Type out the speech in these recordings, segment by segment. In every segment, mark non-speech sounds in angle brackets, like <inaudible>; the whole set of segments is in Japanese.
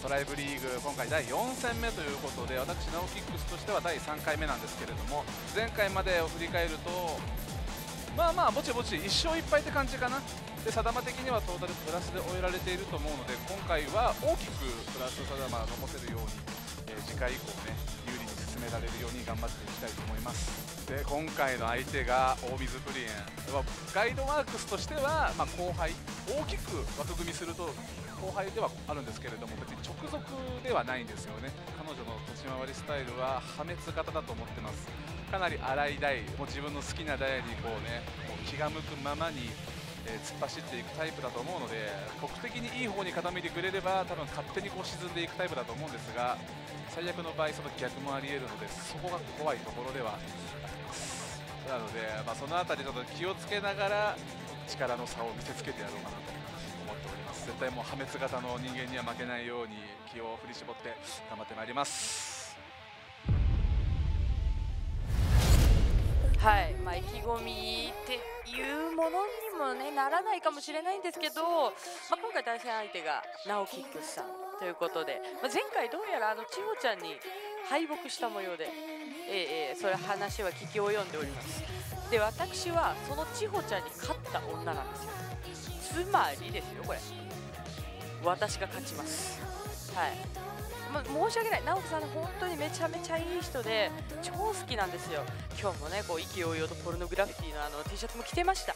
トライブリーグ今回第4戦目ということで私ナオキックスとしては第3回目なんですけれども前回までを振り返るとまあまあぼちぼち1勝1敗って感じかな。でサダマ的にはトータルプラスで終えられていると思うので今回は大きくプラスサダマ残せるように、えー、次回以降ね有利に進められるように頑張っていきたいと思います。で今回の相手が大水プリエンガイドワークスとしては、まあ、後輩大きく枠組みすると後輩ではあるんですけれども別に直属ではないんですよね。彼女の立ち回りスタイルは破滅型だと思ってます。かなり荒い台もう自分の好きな台にこうねもう気が向くままにえー、突っ走っていくタイプだと思うので僕的にいい方に傾いてくれれば多分勝手にこう沈んでいくタイプだと思うんですが最悪の場合その逆もありえるのでそこが怖いところではあります。なので、まあ、その辺りちょっと気をつけながら力の差を見せつけてやろうかなと。絶対もう破滅型の人間には負けないように気を振り絞って頑張ってまいります。はい。まあ、意気込みっていうものにも、ね、ならないかもしれないんですけど、まあ、今回対戦相手がナオキックスさんということで、まあ、前回どうやらあの千穂ちゃんに敗北した模様で、えー、えー、それ話は聞き及んでおります。で私はその千穂ちゃんに勝った女なんですよ。つまりですよこれ。私が勝ちます。はい。ま申し訳ない。直樹さん本当にめちゃめちゃいい人で超好きなんですよ。今日もねこう意気揚々とポルノグラフィティのあの T シャツも着てました。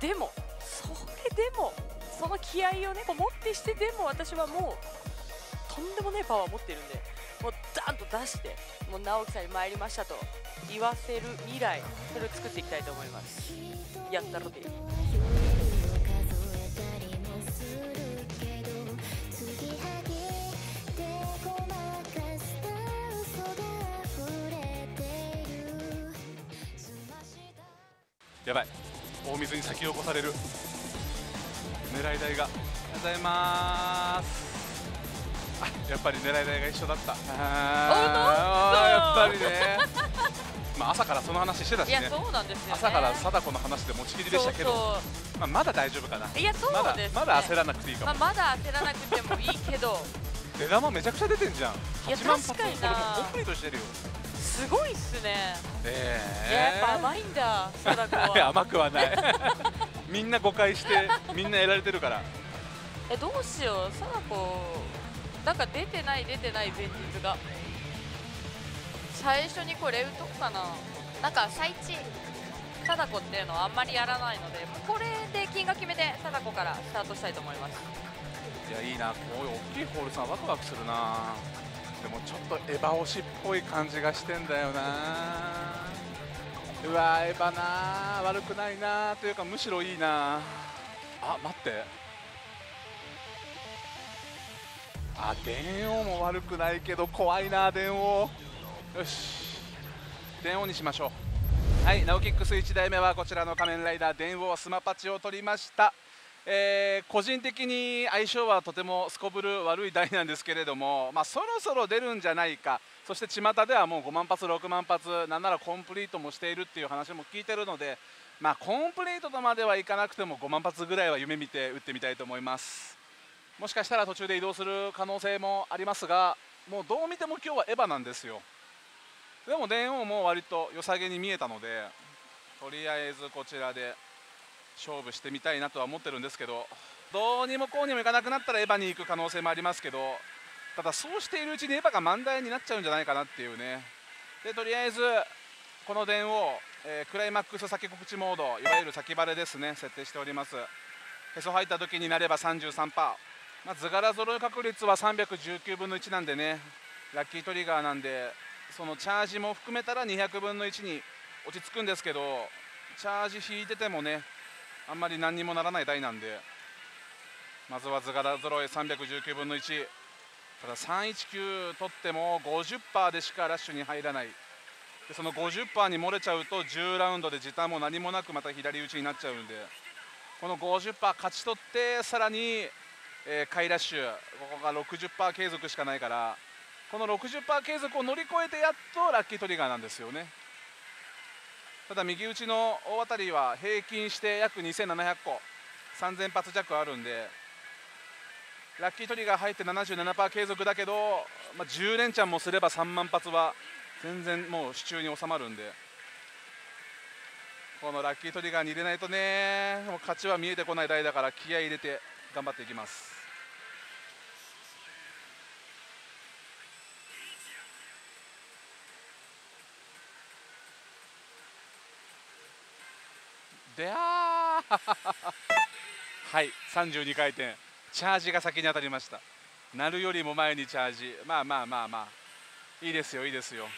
でもそれでもその気合をねこう持ってしてでも私はもうとんでもねえパワーを持ってるんでもうダンと出してもう直樹さんに参りましたと言わせる未来それを作っていきたいと思います。やったろてやばい。大水に先を越される。狙い台が。ありがとうございます。あやっぱり狙い台が一緒だった。あやっぱりね。<laughs> まあ朝からその話してたしね。そうなんですよ、ね、朝から貞子の話で持ちきりでしたけど。まあ、まだ大丈夫かな。いやそうです、ね、まだまだ焦らなくていいかも、まあ、まだ焦らなくてもいいけど。<laughs> 値段もめちゃくちゃ出てんじゃん。いや確かにな。コンプリートしてるよすごいっすね。ええ。ー、やっぱ甘いんだ <laughs> 貞子は。甘くはない。みんな誤解してみんなやられてるから。<laughs> えどうしよう。貞子なんか出てない出てない前日が。最初にこれ打とくかな。なんか最地貞子っていうのはあんまりやらないのでこれで金額決めて貞子からスタートしたいと思います。いやいいな。こういう大きいホールさんワクワクするなでもちょっとエヴァ推しっぽい感じがしてんだよな。うわエヴァな。悪くないな。というかむしろいいな。あ待って。あ電王も悪くないけど怖いな電王。よし。電王にしましょう。はいナオキックス1台目はこちらの仮面ライダー電王スマパチを取りました。えー、個人的に相性はとてもすこぶる悪い台なんですけれども、<laughs> まあ、そろそろ出るんじゃないか。そして巷ではもう5万発、6万発なんならコンプリートもしているっていう話も聞いてるので、まあ、コンプリートとまではいかなくても5万発ぐらいは夢見て打ってみたいと思います。もしかしたら途中で移動する可能性もありますがもうどう見ても今日はエヴァなんですよ。でも電王も割と良さげに見えたのでとりあえずこちらで勝負してみたいなとは思ってるんですけどどうにもこうにもいかなくなったらエヴァに行く可能性もありますけどただそうしているうちにエヴァが満台になっちゃうんじゃないかなっていうね。でとりあえずこの電を、えー、クライマックス先告知モードいわゆる先バレですね設定しております。へそ入った時になれば33%、まあ、図柄揃い確率は319分の1なんでねラッキートリガーなんでそのチャージも含めたら200分の1に落ち着くんですけどチャージ引いててもねあんまり何にもならない台なんでまずは図柄揃え319分の1ただ319取っても50%でしかラッシュに入らない。でその50%に漏れちゃうと10ラウンドで時短も何もなくまた左打ちになっちゃうんで。この50%勝ち取ってさらに、えー、下位ラッシュ。ここが60%継続しかないから。この60%継続を乗り越えてやっとラッキートリガーなんですよね。ただ右打ちの大当たりは平均して約2700個。3000発弱あるんでラッキートリガー入って77%継続だけど、まあ、10連チャンもすれば3万発は全然もう手中に収まるんでこのラッキートリガーに入れないとねもう勝ちは見えてこない台だから気合い入れて頑張っていきます。であ <laughs> はい32回転。チャージが先に当たりました。鳴るよりも前にチャージ。まあまあまあまあ。いいですよいいですよ。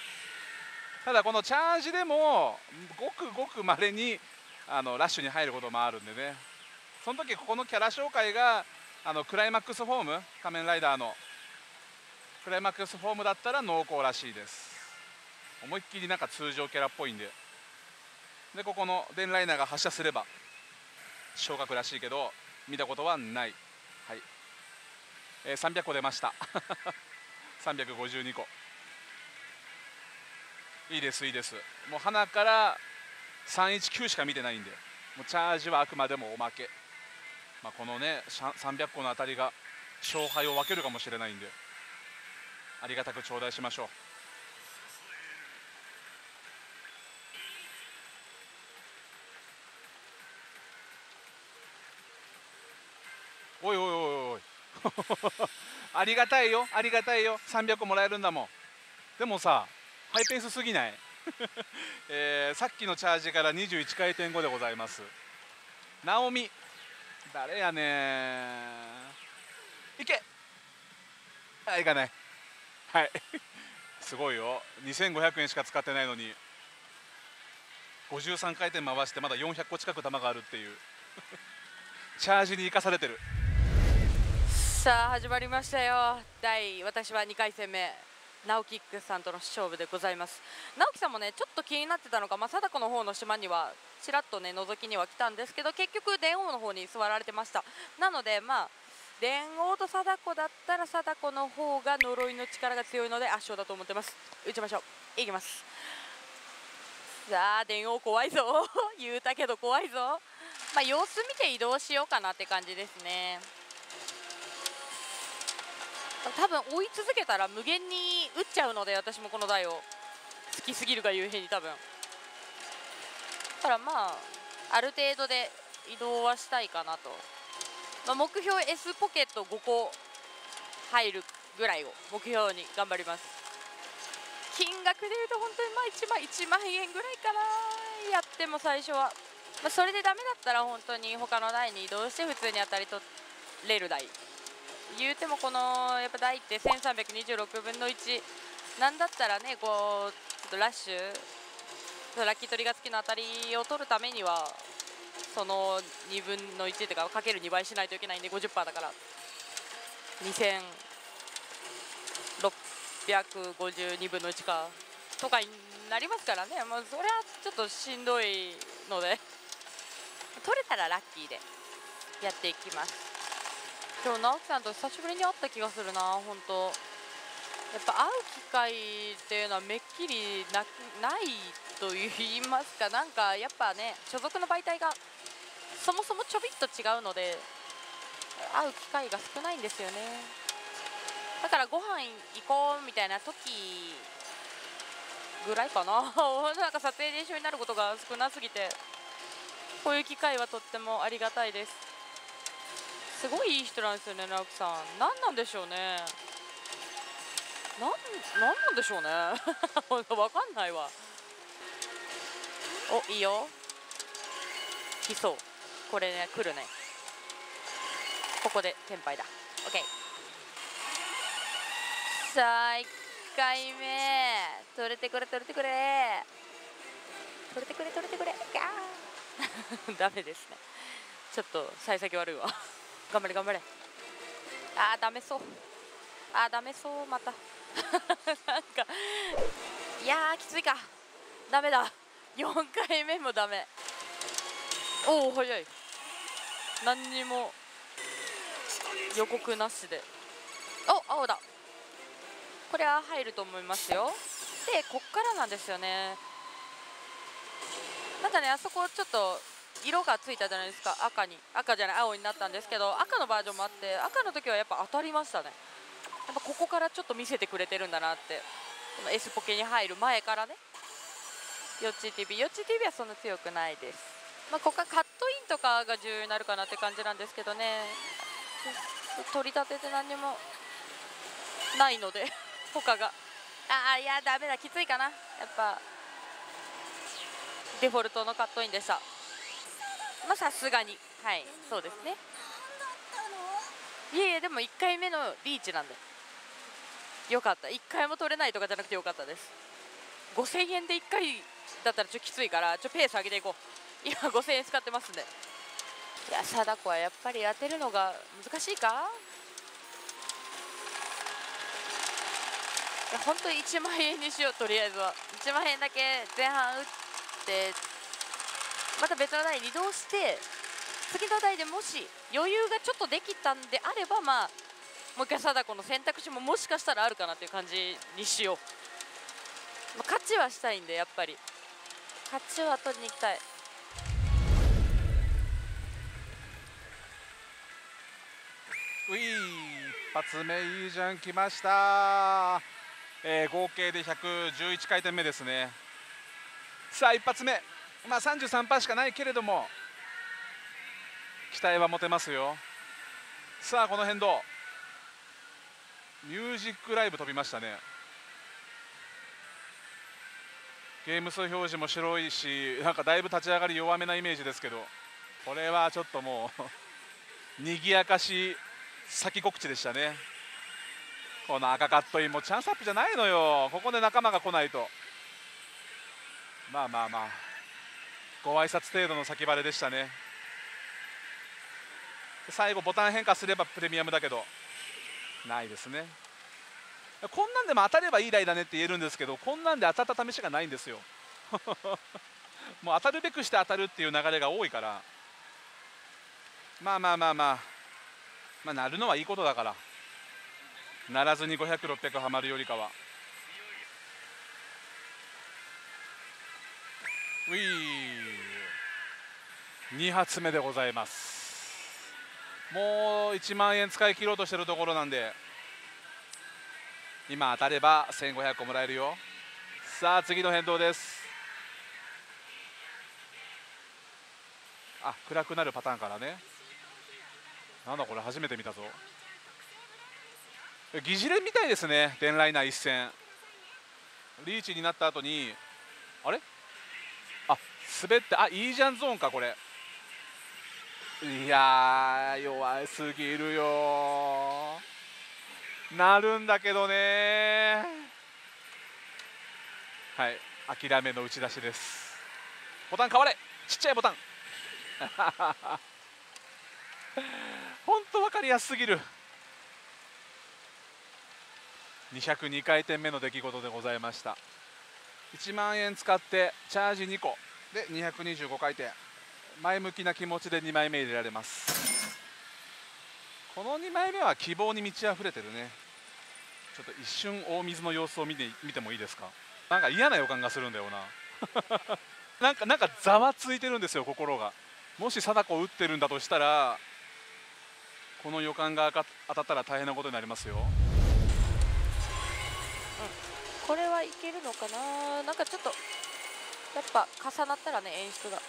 ただこのチャージでもごくごくまれにあのラッシュに入ることもあるんでね。その時ここのキャラ紹介があのクライマックスフォーム仮面ライダーの。クライマックスフォームだったら濃厚らしいです。思いっきりなんか通常キャラっぽいんで。でここの電ライナーが発射すれば昇格らしいけど見たことはない。はい、えー、300個出ました。<laughs> 352個いいですいいです。もう鼻から319しか見てないんでもうチャージはあくまでもおまけ、まあ、このね300個の当たりが勝敗を分けるかもしれないんでありがたく頂戴しましょう。おいおいおいおい。<laughs> ありがたいよ。ありがたいよ。300個もらえるんだもん。でもさハイペースすぎない？<laughs> えー、さっきのチャージから21回転後でございます。ナオミ誰やねいけ。あいかない。はい。<laughs> すごいよ。2500円しか使ってないのに。53回転回してまだ400個近く球があるっていう。チャージに生かされてる。さあ始まりましたよ。第私は2回戦目。直樹さんとの勝負でございます。直樹さんもねちょっと気になってたのか、まあ、貞子の方の島にはちらっとね覗きには来たんですけど結局電王の方に座られてました。なのでまあ電王と貞子だったら貞子の方が呪いの力が強いので圧勝だと思ってます。打ちましょう。いきます。さあ電王怖いぞ。<laughs> 言うたけど怖いぞ。まあ様子見て移動しようかなって感じですね。多分追い続けたら無限に打っちゃうので私もこの台を。好きすぎるがゆえに多分。だからまあある程度で移動はしたいかなと、まあ、目標 S ポケット5個入るぐらいを目標に頑張ります。金額でいうと本当にまあ1万 ,1 万円ぐらいかなやっても最初は、まあ、それでダメだったら本当に他の台に移動して普通に当たり取れる台。言うてもこのやっぱ台って1326分の1なんだったらねこうちょっとラッシュラッキー取りが付きの当たりを取るためにはその2分の1というかかける2倍しないといけないんで50%だから。2652分の1か。とかになりますからね。もうそれはちょっとしんどいので。取れたらラッキーでやっていきます。今日直樹さんと久しぶりに会った気がするな本当。やっぱ会う機会っていうのはめっきりなないと言いますか。なんかやっぱね所属の媒体がそもそもちょびっと違うので会う機会が少ないんですよね。だからご飯行こうみたいな時ぐらいかな。<laughs> なんか撮影で一緒になることが少なすぎてこういう機会はとってもありがたいです。すごいいい人なんですよね直樹さん。何なんでしょうね。なんなんなんでしょうね。<laughs> わかんないわ。おいいよ。来そう。これね来るね。ここでテンパイだ OK さあ1回目。取れてくれ取れてくれ。取れてくれ取れてくれ。<laughs> ダメですね。ちょっと幸先悪いわ。頑張れ頑張れ。あーダメそう。あーダメそうまた。<laughs> なんかいやきついか。ダメだ。4回目もダメ。おお早い。何にも予告なしで。お青だ。これは入ると思いますよ。でこっからなんですよね。なんかねあそこちょっと色がついたじゃないですか。赤に。赤じゃない青になったんですけど赤のバージョンもあって赤の時はやっぱ当たりましたね。やっぱここからちょっと見せてくれてるんだなって。この S ポケに入る前からね。よっち TV よっち TV はそんな強くないです。まあここはカットインとかが重要になるかなって感じなんですけどね。取り立てて何にもないので <laughs> 他が。ああいやダメだ。きついかな。やっぱ。デフォルトのカットインでしたまあさすがに。はい。そうですね。いやいやでも1回目のリーチなんで。よかった。1回も取れないとかじゃなくてよかったです。5000円で1回だったらちょっときついからちょペース上げていこう。今5000円使ってますんで。いや貞子はやっぱり当てるのが難しいか？いや本当に1万円にしようとりあえずは。1万円だけ前半打ってまた別の台に移動して次の台でもし余裕がちょっとできたんであればまあもう一回貞子の選択肢ももしかしたらあるかなという感じにしよう、まあ、勝ちはしたいんでやっぱり。勝ちは取りに行きたい。うい一発目いいじゃん来ました、えー合計で111回転目ですね。さあ一発目まあ33%しかないけれども期待は持てますよ。さあこの変動。ミュージックライブ飛びましたね。ゲーム数表示も白いしなんかだいぶ立ち上がり弱めなイメージですけどこれはちょっともう <laughs> 賑やかし先告知でしたね。この赤カットインもチャンスアップじゃないのよ。ここで仲間が来ないと。まあまあまあ。ご挨拶程度の先バレでしたね。最後ボタン変化すればプレミアムだけど。ないですね。こんなんでも当たればいい台だねって言えるんですけどこんなんで当たった試しがないんですよ。<laughs> もう当たるべくして当たるっていう流れが多いから。まあまあまあまあ。まあなるのはいいことだから。ならずに500600はまるよりかは。ウィー。2発目でございます。もう1万円使い切ろうとしてるところなんで今当たれば1500個もらえるよ。さあ次の変動です。あ暗くなるパターンからね。なんだこれ初めて見たぞ。疑似連みたいですね。デンライナー一戦リーチになった後にあれ？あ滑ってあいいじゃんゾーンかこれ。いや弱すぎるよ。なるんだけどね。はい諦めの打ち出しです。ボタン変われ。ちっちゃいボタン。<laughs> 本当分かりやすすぎる。202回転目の出来事でございました。1万円使ってチャージ2個。で225回転。前向きな気持ちで2枚目入れられます。この2枚目は希望に満ち溢れてるね。ちょっと一瞬大水の様子を見て見てもいいですか？なんか嫌な予感がするんだよな。<laughs> なんかなんかざわついてるんですよ心が。もし貞子を打ってるんだとしたらこの予感が当たったら大変なことになりますよ。これはいけるのかな？なんかちょっとやっぱ重なったらね演出が。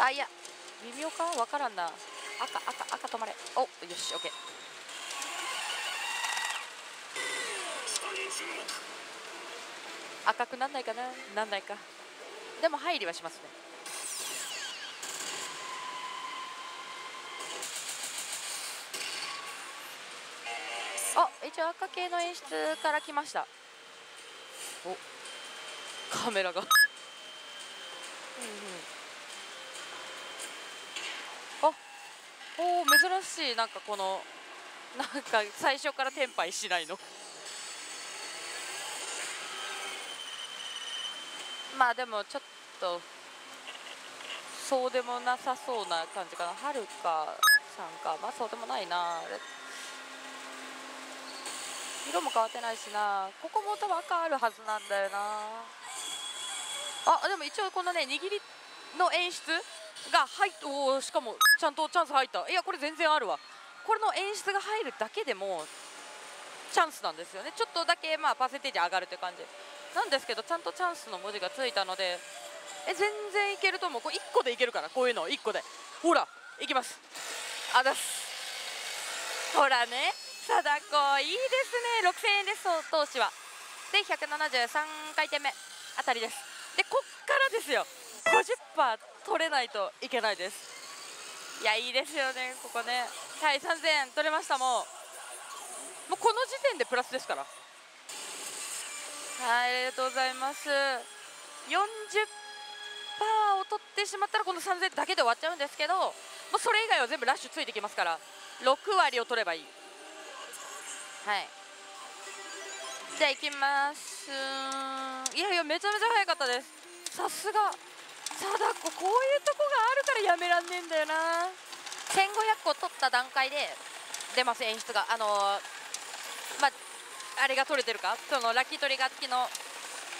あいや微妙か？わからんな。赤赤赤止まれ。およし OK 赤くなんないかな？なんないか。でも入りはしますね。あ一応赤系の演出から来ました。おカメラが。うん、うん、おお珍しい。なんかこのなんか最初からテンパイしないの。まあでもちょっとそうでもなさそうな感じかな。はるかさんか。まあそうでもないな。色も変わってないしな。ここも多分赤あるはずなんだよな。あでも一応このね握りの演出が入っおしかもちゃんとチャンス入った。いやこれ全然あるわ。これの演出が入るだけでもチャンスなんですよね。ちょっとだけまあパーセンテージ上がるという感じ。なんですけどちゃんとチャンスの文字がついたのでえ全然いけると思う。これ1個でいけるからこういうの。1個で。ほらいきます。あざす。ほらね。貞子いいですね。6000円です投資は。で173回転目。あたりです。でこっからですよ。50%取れないといけないです。いやいいですよね。ここね。はい3000円取れましたもう。もうこの時点でプラスですから。はいありがとうございます。40%を取ってしまったらこの3000だけで終わっちゃうんですけどもうそれ以外は全部ラッシュついてきますから。6割を取ればいい。はい。じゃあ行きます。いやいやめちゃめちゃ早かったです。さすが貞子こういうとこがあるからやめらんねえんだよな。1500個取った段階で出ます演出が。あのー、まああれが取れてるか？そのラッキートリガー付きの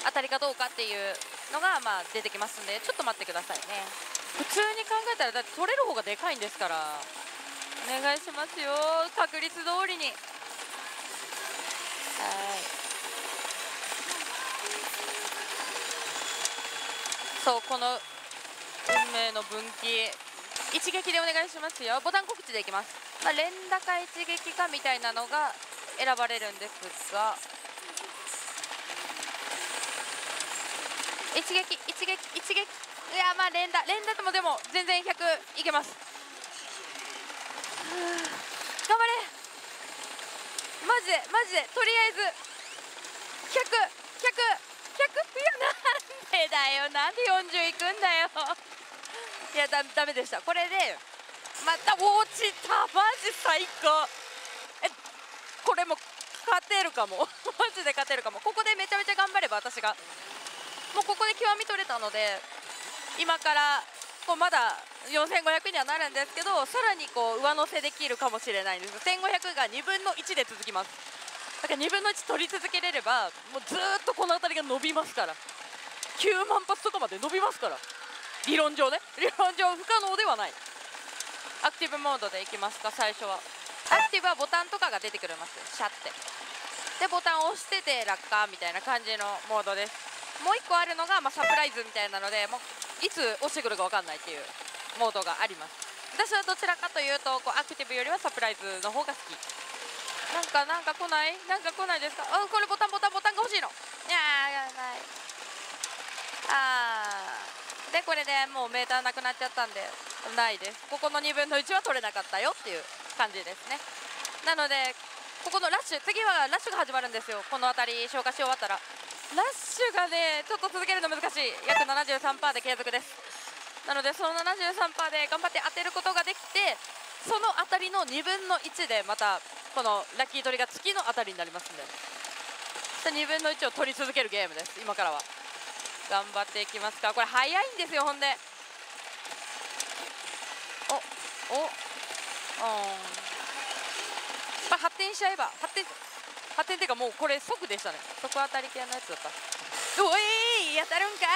当たりかどうかっていうのがまあ出てきますんでちょっと待ってくださいね。普通に考えたらだって取れる方がでかいんですから。お願いしますよ。確率通りに。はい。そうこの運命の分岐。一撃でお願いしますよ。ボタン告知でいきます、まあ、連打か一撃かみたいなのが選ばれるんですが。一撃一撃一撃。いやまあ連打。連打でもでも全然100いけます。頑張れ。マジでマジで。とりあえず100100 100いやな。だよ。なんで40いくんだよ。いやだダメでした。これでまた落ちたマジ最高。えこれも勝てるかも。<laughs> マジで勝てるかも。ここでめちゃめちゃ頑張れば私が。もうここで極み取れたので今からこうまだ4500にはなるんですけどさらにこう上乗せできるかもしれないんです。1500が2分の1で続きます。だから2分の1取り続けれればもうずっとこの辺りが伸びますから。9万発とかまで伸びますから。理論上ね。理論上不可能ではない。アクティブモードでいきますか。最初は。アクティブはボタンとかが出てくれますシャって。でボタンを押してて落下みたいな感じのモードです。もう1個あるのが、まあ、サプライズみたいなのでもういつ押してくるか分かんないっていうモードがあります。私はどちらかというとこうアクティブよりはサプライズの方が好き。なんかなんか来ない？なんか来ないですか？あこれボタンボタンボタンが欲しいの。いやーない。あー。でこれでもうメーターなくなっちゃったんでないです。ここの2分の1は取れなかったよっていう感じですね。なのでここのラッシュ次はラッシュが始まるんですよ。この辺り消化し終わったら。ラッシュがねちょっと続けるの難しい。約73%で継続です。なのでその73%で頑張って当てることができてその当たりの2分の1でまたこのラッキー取りが月の当たりになりますんで。2分の1を取り続けるゲームです今からは。頑張っていきますか。これ早いんですよほんで。おおうん。まあ発展しちゃえば発展発展っていうかもうこれ即でしたね。即当たり系のやつだった。おい当たるんか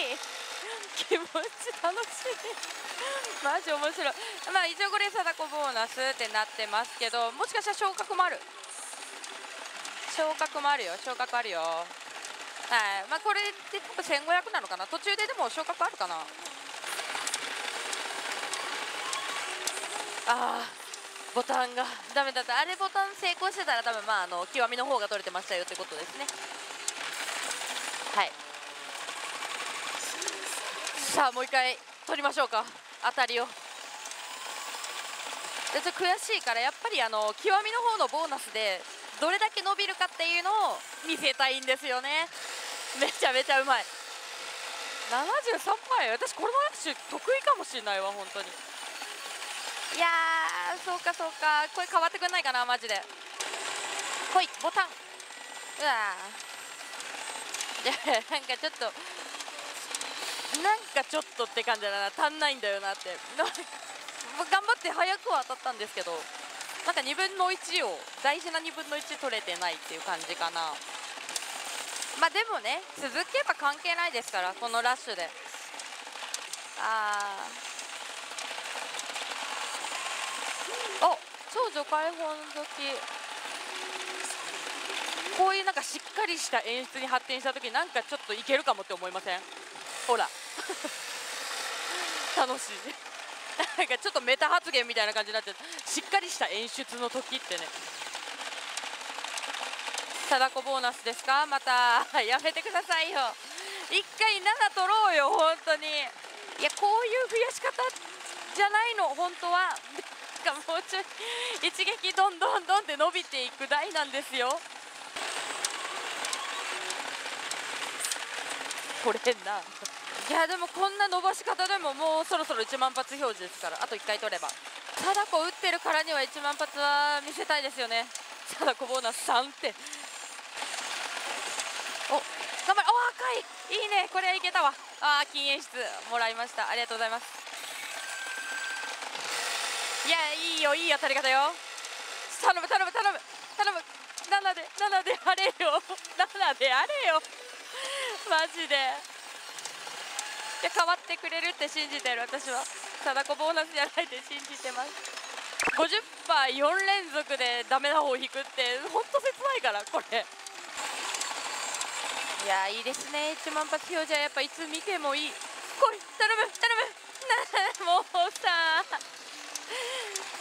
い。<laughs> 気持ち楽しい。マジ面白い。まあ一応これ貞子ボーナスってなってますけどもしかしたら昇格もある。昇格もあるよ。昇格あるよ。はい。まあこれって多分1500なのかな？途中ででも昇格あるかな？ああボタンが。ダメだった。あれボタン成功してたら多分まああの極みの方が取れてましたよってことですね。はい。さあもう一回取りましょうか。当たりを。でちょっと悔しいからやっぱりあの極みの方のボーナスでどれだけ伸びるかっていうのを見せたいんですよね。<laughs> めちゃめちゃうまい。73パー私このラッシュ得意かもしれないわ本当に。いやそうかそうか。これ変わってくんないかなマジで。ほいボタン。うわいやなんかちょっとなんかちょっとって感じだな。足んないんだよなって。<laughs> 頑張って早くは当たったんですけどなんか2分の1を大事な2分の1取れてないっていう感じかな。まあでもね続けば関係ないですからこのラッシュで。あー。お少女解放の時。こういうなんかしっかりした演出に発展した時なんかちょっといけるかもって思いません？ほら。<laughs> 楽しい。なんかちょっとメタ発言みたいな感じになってしっかりした演出の時ってね。貞子ボーナスですか？また <laughs> やめてくださいよ。一回7取ろうよ本当に。いやこういう増やし方じゃないの。本当は。かもうちょい一撃どんどんどんって伸びていく台なんですよ。取れんな。いやでもこんな伸ばし方でももうそろそろ1万発表示ですから。あと1回取れば。貞子打ってるからには1万発は見せたいですよね。貞子ボーナス3点お頑張れお赤い。いいね。これはいけたわ。あー禁煙室もらいました。ありがとうございます。いやいいよいい当たり方よ。頼む頼む頼む。頼む。7で7であれよ。<laughs> 7であれよ。マジで。いや変わってくれるって信じてる私は。貞子ボーナスじゃないって信じてます。50%、4連続でダメな方引くってほんと切ないからこれ。いやいいですね。1万発表示はやっぱいつ見てもいい。来い頼む頼む。なもうさ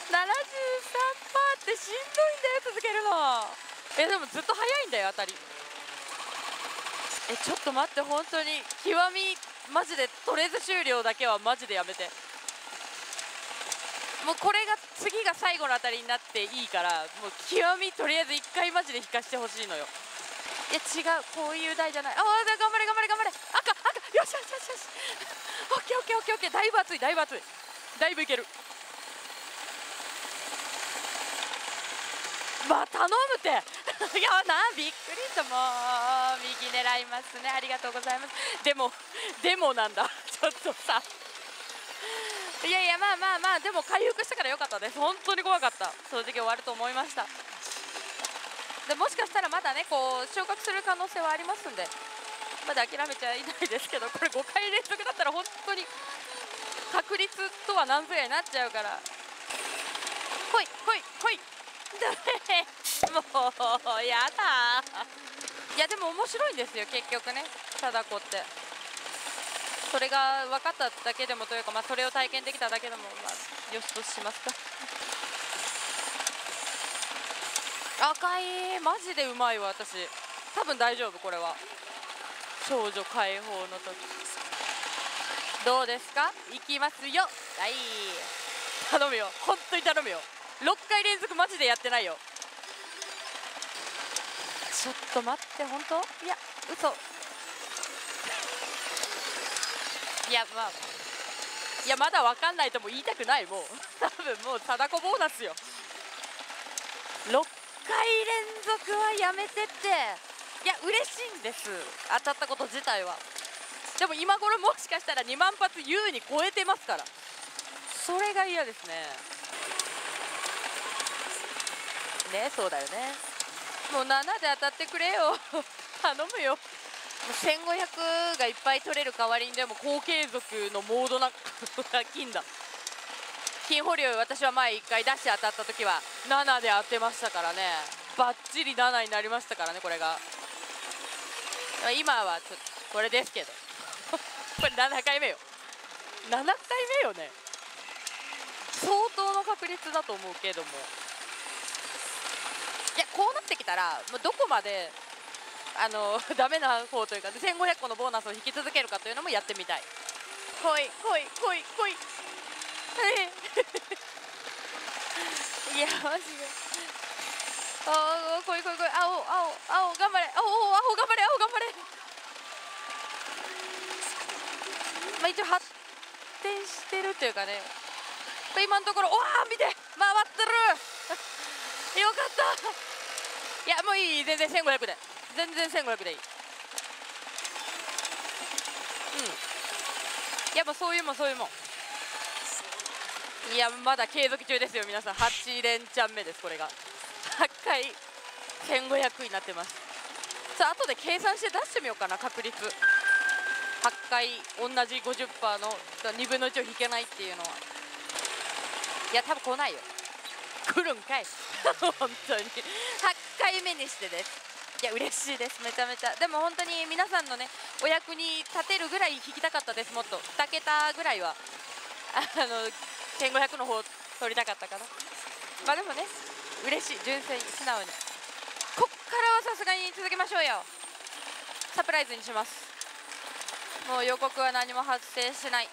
73%ってしんどいんだよ続けるの。えでもずっと早いんだよ当たり。えちょっと待って本当に。極みマジで取れず終了だけはマジでやめて。もうこれが次が最後の当たりになっていいからもう極みとりあえず1回マジで引かしてほしいのよいや違う。こういう台じゃない。ああ頑張れ頑張れ頑張れ。赤赤。よしよしよしよし。<laughs> オッケーオッケーオッケーオッケー。だいぶ熱いだいぶ熱い。だいぶいける。まあ頼むって。<laughs> いやなびっくりした。もう右狙いますね。ありがとうございます。でもでもなんだ。<laughs> ちょっとさ。いやいやまあまあまあでも回復したからよかったです。本当に怖かった。正直終わると思いました。でもしかしたらまだねこう昇格する可能性はありますんでまだ諦めちゃいないですけど <laughs> これ5回連続だったら本当に確率とは何ぞやになっちゃうから。来い来い来い。<laughs> もうやだいやでも面白いんですよ結局ね。貞子って。それが分かっただけでもというか、まあ、それを体験できただけでも、まあ、よしとしますか赤いマジでうまいわ私。多分大丈夫これは。少女解放の時。どうですか？いきますよ。はい。頼むよ。本当に頼むよ。6回連続マジでやってないよ。ちょっと待って本当？いや嘘。いやまあいやまだ分かんないとも言いたくないもう。多分もう貞子ボーナスよ。6続はやめてって。いや嬉しいんです。当たったこと自体は。でも今頃もしかしたら2万発優に超えてますから。それが嫌ですね。ねそうだよね。もう7で当たってくれよ。<laughs> 頼むよ。1500がいっぱい取れる代わりにでも高継続のモードな <laughs> 金だ。金保留私は前1回出して当たった時は7で当てましたからね。バッチリ7になりましたからねこれが。今はちょっとこれですけど。<laughs> これ7回目よ。7回目よね。相当の確率だと思うけども。いやこうなってきたらどこまであの <laughs> ダメな方というか1500個のボーナスを引き続けるかというのもやってみたい。来い来い来い来い <laughs> <laughs> いやマジで。ああ来い来い来い。青青青頑張れ。青青頑張れ。青頑張れ。まあ一応発展してるというかね。今のところわ見て。回ってる。<laughs> よかった。いやもういい全然1500で。全然1500でいい。うん。やっぱそういうもんそういうもん。いやまだ継続中ですよ皆さん。8連チャン目ですこれが。8回1500になってます。さあ後で計算して出してみようかな確率。8回同じ50%の2分の1を引けないっていうのは。いや多分来ないよ。来るんかい。<laughs> 本当に。8回目にしてです。いや嬉しいです。めちゃめちゃ。でも本当に皆さんのねお役に立てるぐらい引きたかったですもっと。2桁ぐらいは。あの1500の方取りたかったかな。まあでもね嬉しい。純粋に素直に。こっからはさすがに続けましょうよ。サプライズにします。もう予告は何も発生しない。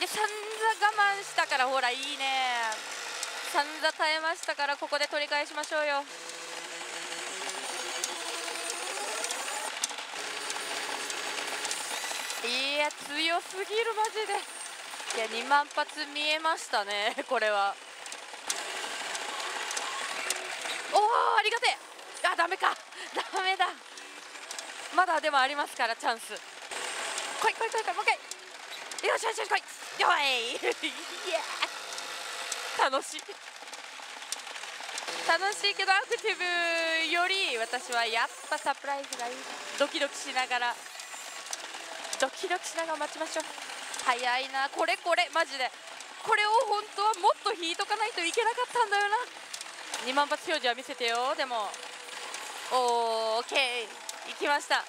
で散々我慢したからほらいいね。散々耐えましたからここで取り返しましょうよ。いや強すぎるマジで。いや2万発見えましたね <laughs> これは。おおありがてえ。あダメか。<laughs> ダメだ。まだでもありますからチャンス。来い来い来い来いもう一回。よしよしよし来い。よい。<laughs> いや楽しい。楽しいけどアクティブより私はやっぱサプライズがいい。ドキドキしながら。ドキドキしながら待ちましょう。早いな。これこれ。マジで。これを本当はもっと引いとかないといけなかったんだよな。2万発表示は見せてよ。でも。オーケー。いきました。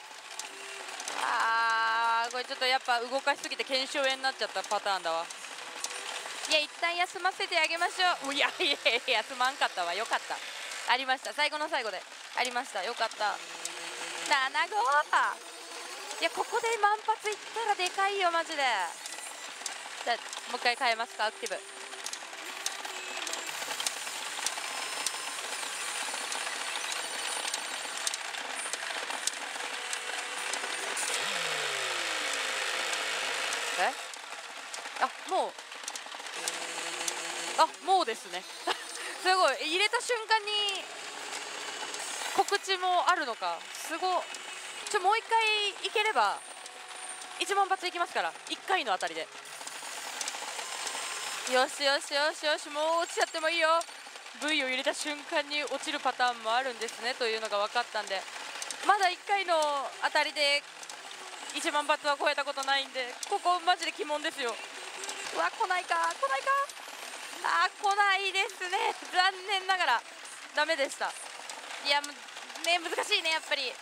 あーこれちょっとやっぱ動かしすぎて腱鞘炎になっちゃったパターンだわ。いや一旦休ませてあげましょう。いやいやいや休まんかったわ。よかった。ありました。最後の最後で。ありました。よかった。7号いやここで満発いったらでかいよマジで。じゃもう一回変えますか？アクティブ。え？あもう。あもうですね。<laughs> すごい。入れた瞬間に告知もあるのか？すごちょもう一回いければ1万発いきますから。1回のあたりで。よしよしよしよしもう落ちちゃってもいいよ。V を入れた瞬間に落ちるパターンもあるんですねというのが分かったんで。まだ1回のあたりで1万発は超えたことないんでここマジで鬼門ですよ。うわ来ないか来ないか。あー来ないですね。残念ながらダメでした。いやむね難しいねやっぱり。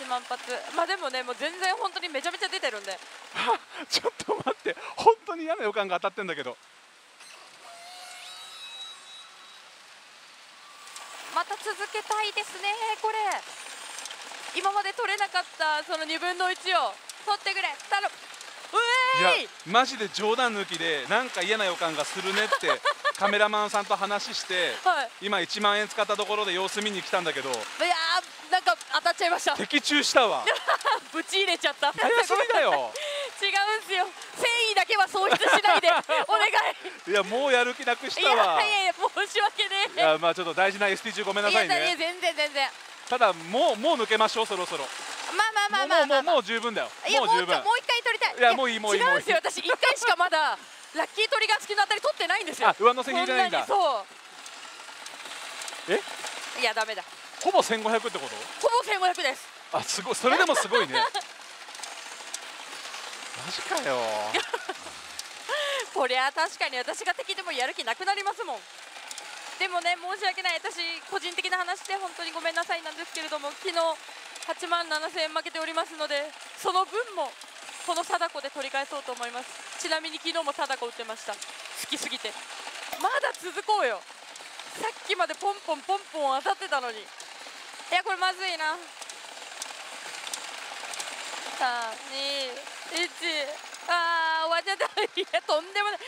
1万発。まあでもねもう全然本当にめちゃめちゃ出てるんで。<laughs> ちょっと待って本当に嫌な予感が当たってんだけどまた続けたいですねこれ。今まで取れなかったその2分の1を。取ってくれ。頼む。うい。やマジで冗談抜きでなんか嫌な予感がするねって <laughs> カメラマンさんと話してはい。今1万円使ったところで様子見に来たんだけど。いやーなんか当たっちゃいました。的中したわ。<laughs> ぶち入れちゃった。早すぎだよ。違 <laughs> うんすよ。繊維だけは喪失しないで。<laughs> お願い。いやもうやる気なくしたわ。いやいや申し訳ねいやまあちょっと大事な ST 中ごめんないさやいやいね全然全然。ただもうもう抜けましょうそろそろ。まあまあまあまあまあもう十分だよ。もう十分。一回もう一回取りたい。いやもういいもういい違うんですよ。も私一回しかまだラッキートリガー付きの当たり取ってないんですよ。あ上乗せ引いてないんだ。そう。いやダメだ。ほぼ1500ってこと？ほぼ1500です。あすごい。それでもすごいね。マジかよ。こりゃ確かに私が敵でもやる気なくなりますもん。でもね申し訳ない。私個人的な話で本当にごめんなさいなんですけれども昨日8万7000円負けておりますのでその分もこの貞子で取り返そうと思います。ちなみに昨日も貞子打ってました。好きすぎて。まだ続こうよ。さっきまでポンポンポンポン当たってたのに。いやこれまずいな。3 2あー終わっちゃったいやとんでもない。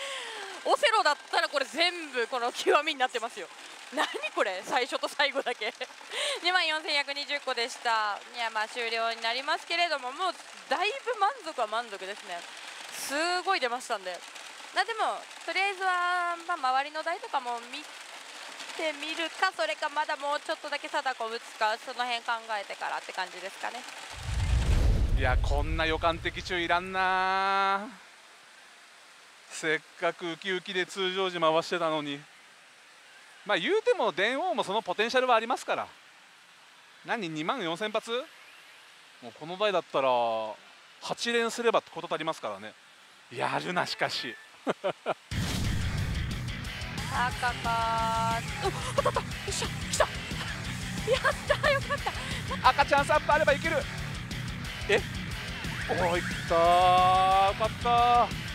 オセロだったらこれ全部この極みになってますよ。何これ？最初と最後だけ。2万4120個でした。いやまあ終了になりますけれどももうだいぶ満足は満足ですね。すごい出ましたんで。なでもとりあえずは、まあ、周りの台とかも見てみるかそれかまだもうちょっとだけ貞子を打つかその辺考えてからって感じですかね。いやこんな予感的中いらんな。せっかくウキウキで通常時回してたのに。まあ言うても電王もそのポテンシャルはありますから。何2万4000発？もうこの台だったら8連すればってこと足りますからね。やるなしかし。<laughs> 赤かお当たったよっしゃ来た。やったよかった。赤ちゃんサップあればいける。え？おおいったーよかった